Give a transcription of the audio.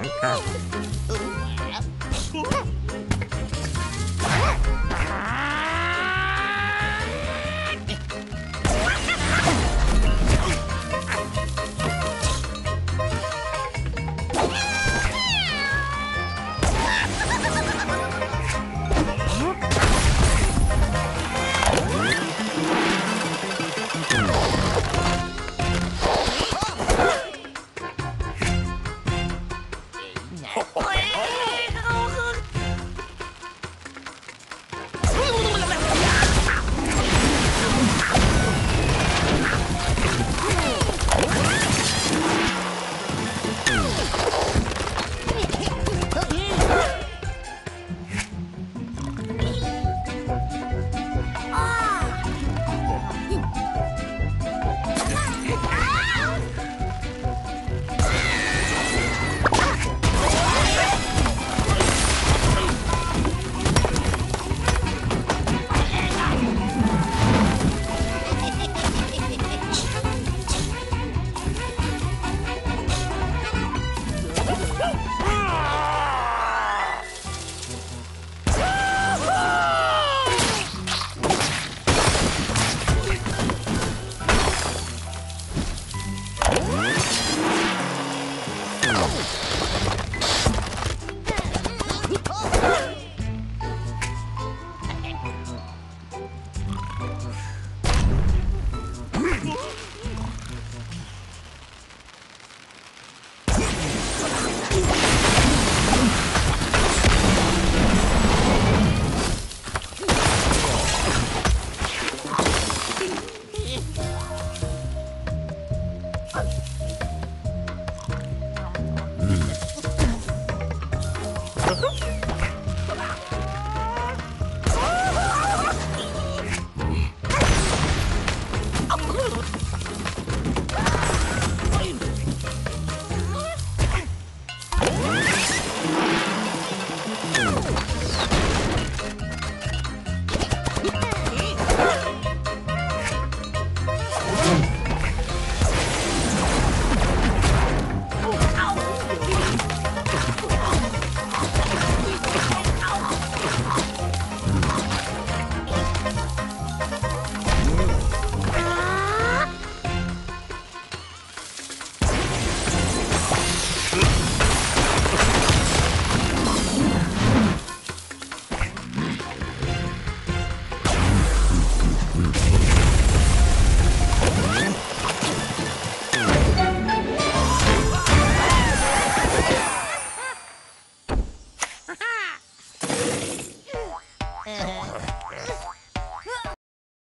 Uhum.